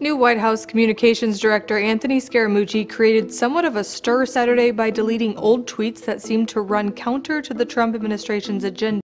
New White House Communications Director Anthony Scaramucci created somewhat of a stir Saturday by deleting old tweets that seemed to run counter to the Trump administration's agenda.